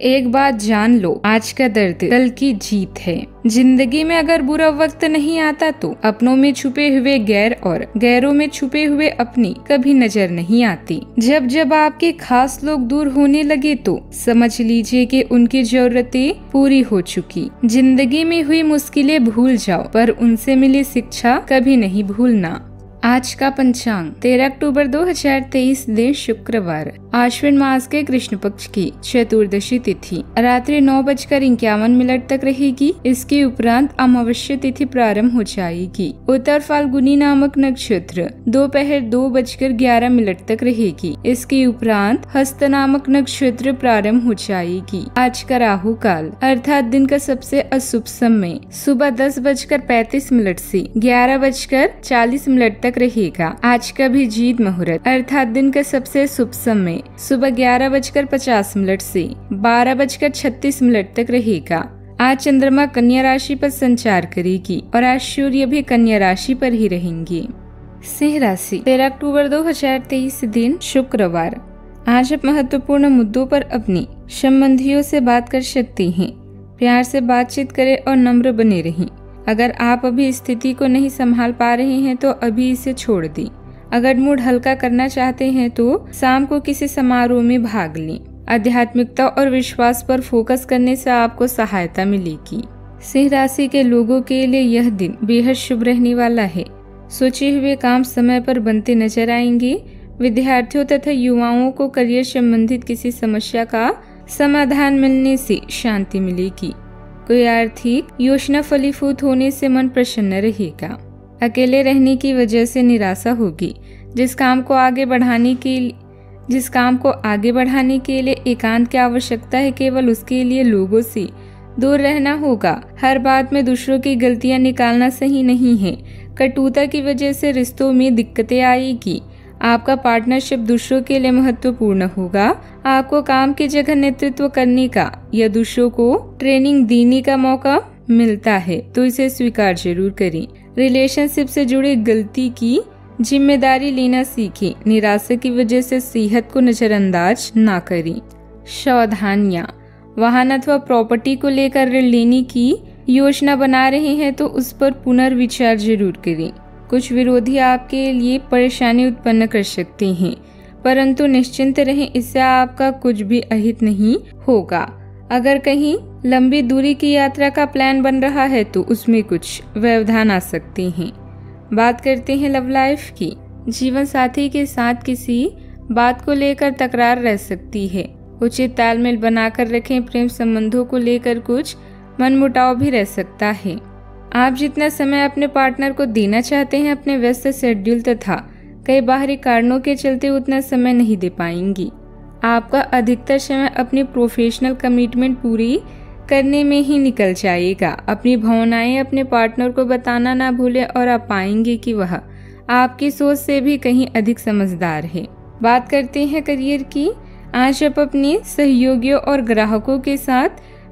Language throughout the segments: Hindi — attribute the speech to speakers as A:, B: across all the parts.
A: एक बात जान लो, आज का दर्द कल की जीत है। ज़िंदगी में अगर बुरा वक्त नहीं आता तो अपनों में छुपे हुए गैर और गैरों में छुपे हुए अपनी कभी नज़र नहीं आती। जब जब आपके खास लोग दूर होने लगे तो समझ लीजिए कि उनकी जरूरतें पूरी हो चुकी। ज़िंदगी में हुई मुश्किलें भूल जाओ, पर उनसे मिली शिक्षा कभी नहीं भूलना। आज का पंचांग, तेरह अक्टूबर 2023 दिन शुक्रवार। आश्विन मास के कृष्ण पक्ष की चतुर्दशी तिथि। रात्रि नौ बजकर इक्यावन मिनट तक रहेगी। इसके उपरांत अमावस्या तिथि प्रारंभ हो जाएगी। उत्तर फाल्गुनी नामक नक्षत्र दोपहर दो, दो बजकर ग्यारह मिनट तक रहेगी। इसके उपरांत हस्त नामक नक्षत्र प्रारंभ हो जाएगी। आज का राहु काल। अर्थात दिन का सबसे अशुभ समय सुबह दस बजकर पैतीस मिनट ऐसी ग्यारह बजकर चालीस मिनट तक तक रहेगा। आज का भी जीत मुहूर्त। अर्थात दिन का सबसे शुभ समय सुबह ग्यारह बजकर पचास मिनट से बारह बजकर छत्तीस मिनट तक रहेगा। आज चंद्रमा कन्या राशि पर संचार करेगी और आज सूर्य भी कन्या राशि पर ही रहेंगे। सिंह राशि, तेरह अक्टूबर 2023 दिन शुक्रवार। आज आप महत्वपूर्ण मुद्दों पर अपनी संबंधियों से बात कर सकते हैं। प्यार से बातचीत करें और नम्र बने रहें। अगर आप अभी स्थिति को नहीं संभाल पा रहे हैं तो अभी इसे छोड़ दें। अगर मूड हल्का करना चाहते हैं तो शाम को किसी समारोह में भाग लें। आध्यात्मिकता और विश्वास पर फोकस करने से आपको सहायता मिलेगी। सिंह राशि के लोगों के लिए यह दिन बेहद शुभ रहने वाला है। सोचे हुए काम समय पर बनते नज़र आएँगे। विद्यार्थियों तथा युवाओं को करियर संबंधित किसी समस्या का समाधान मिलने से शांति मिलेगी। कोई आर्थिक योजना फलीफूत होने से मन प्रसन्न रहेगा। अकेले रहने की वजह से निराशा होगी। जिस काम को आगे बढ़ाने के जिस काम को आगे बढ़ाने के लिए एकांत की आवश्यकता है केवल उसके लिए लोगों से दूर रहना होगा। हर बात में दूसरों की गलतियाँ निकालना सही नहीं है। कटुता की वजह से रिश्तों में दिक्कतें आएगी। आपका पार्टनरशिप दूसरों के लिए महत्वपूर्ण होगा। आपको काम की जगह नेतृत्व करने का या दूसरों को ट्रेनिंग देने का मौका मिलता है तो इसे स्वीकार ज़रूर करें। रिलेशनशिप से जुड़ी गलती की ज़िम्मेदारी लेना सीखें। निराशा की वजह से सेहत को नजरअंदाज ना करें। सावधानियाँ। वाहन अथवा प्रॉपर्टी को लेकर ऋण लेने की योजना बना रहे हैं तो उस पर पुनर्विचार ज़रूर करें। कुछ विरोधी आपके लिए परेशानी उत्पन्न कर सकते हैं, परंतु निश्चिंत रहें, इससे आपका कुछ भी अहित नहीं होगा। अगर कहीं लंबी दूरी की यात्रा का प्लान बन रहा है तो उसमें कुछ व्यवधान आ सकते हैं। बात करते हैं लव लाइफ की। जीवन साथी के साथ किसी बात को लेकर तकरार रह सकती है। उचित तालमेल बनाकर रखें, प्रेम संबंधों को लेकर कुछ मनमुटाव भी रह सकता है। आप जितना समय अपने पार्टनर को देना चाहते हैं, अपने व्यस्त शेड्यूल तथा कई बाहरी कारणों के चलते उतना समय नहीं दे पाएँगी। आपका अधिकतर समय अपनी प्रोफेशनल कमिटमेंट पूरी करने में ही निकल जाएगा। अपनी भावनाएँ अपने पार्टनर को बताना ना भूले और आप पाएँगे कि वह आपकी सोच से भी कहीं अधिक समझदार है। बात करते हैं करियर की। आज आप अपने सहयोगियों और ग्राहकों के साथ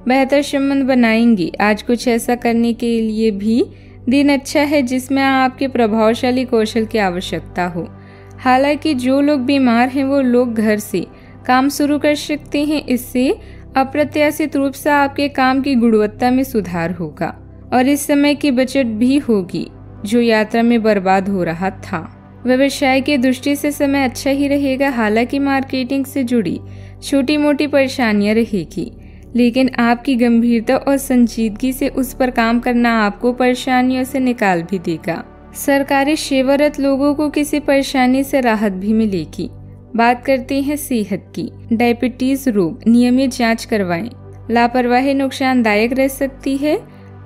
A: बेहतर संबंध बनाएँगी। आज कुछ ऐसा करने के लिए भी दिन अच्छा है जिसमें आपके प्रभावशाली कौशल की आवश्यकता हो। हालाँकि जो लोग बीमार हैं वो लोग घर से काम शुरू कर सकते हैं। इससे अप्रत्याशित रूप से आपके काम की गुणवत्ता में सुधार होगा और इस समय की बचत भी होगी, जो यात्रा में बर्बाद हो रहा था। व्यवसाय की दृष्टि से समय अच्छा ही रहेगा, हालाँकि मार्केटिंग से जुड़ी छोटी मोटी परेशानियाँ रहेगी, लेकिन आपकी गंभीरता और संजीदगी से उस पर काम करना आपको परेशानियों से निकाल भी देगा। सरकारी सेवारत लोगों को किसी परेशानी से राहत भी मिलेगी। बात करते हैं सेहत की। डायबिटीज़ रोग, नियमित जाँच करवाएँ। लापरवाही नुकसानदायक रह सकती है,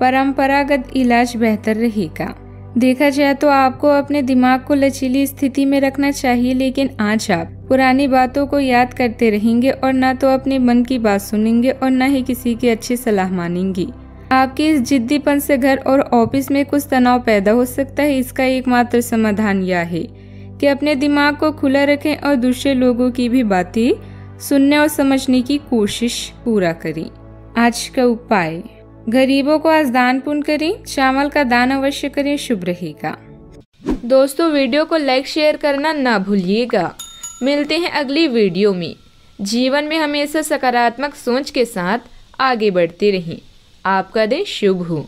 A: परंपरागत इलाज बेहतर रहेगा। देखा जाए तो आपको अपने दिमाग को लचीली स्थिति में रखना चाहिए, लेकिन आज आप पुरानी बातों को याद करते रहेंगे और न तो अपने मन की बात सुनेंगे और न ही किसी की अच्छी सलाह मानेंगे। आपके इस जिद्दीपन से घर और ऑफ़िस में कुछ तनाव पैदा हो सकता है, इसका एकमात्र समाधान यह है कि अपने दिमाग को खुला रखें और दूसरे लोगों की भी बातें सुनने और समझने की कोशिश पूरा करें। आज का उपाय, गरीबों को आज दान पुण्य करें, चावल का दान अवश्य करें, शुभ रहेगा। दोस्तों, वीडियो को लाइक शेयर करना ना भूलिएगा। मिलते हैं अगली वीडियो में। जीवन में हमेशा सकारात्मक सोच के साथ आगे बढ़ते रहें। आपका दिन शुभ हो।